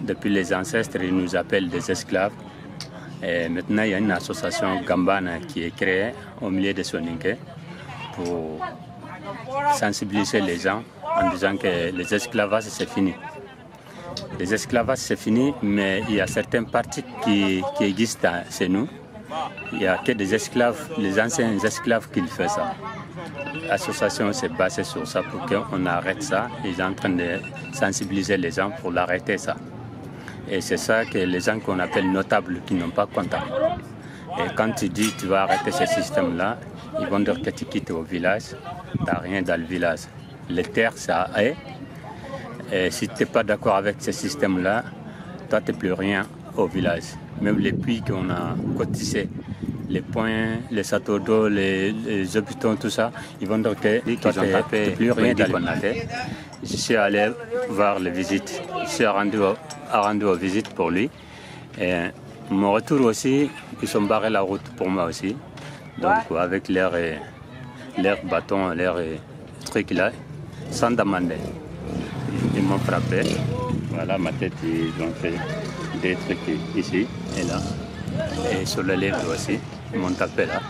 Depuis les ancêtres, ils nous appellent des esclaves. Et maintenant, il y a une association Gambana qui est créée au milieu de Soninke pour sensibiliser les gens en disant que les esclavages, c'est fini. Les esclavages, c'est fini, mais il y a certaines parties qui existent chez nous. Il n'y a que des esclaves, les anciens esclaves qui font ça. L'association s'est basée sur ça pour qu'on arrête ça. Ils sont en train de sensibiliser les gens pour l'arrêter ça. Et c'est ça que les gens qu'on appelle notables qui n'ont pas contact. Et quand tu dis tu vas arrêter ce système-là, ils vont dire que tu quittes au village, tu n'as rien dans le village. Les terres, ça est. Et si tu n'es pas d'accord avec ce système-là, toi, tu n'es plus rien au village. Même les puits qu'on a cotisés, les points, les châteaux d'eau, les, les, hôpitaux, tout ça, ils vont dire que toi, tu n'es plus rien qu'on a fait. Je suis allé voir les visites. Je suis rendu, rendu aux visites pour lui. Et mon retour aussi, ils ont barré la route pour moi aussi. Donc avec leur, leur bâton, leur truc là, sans demander. Ils m'ont frappé. Voilà ma tête, ils ont fait trucs ici et là. Et sur les lèvres aussi, m'ont tapé là.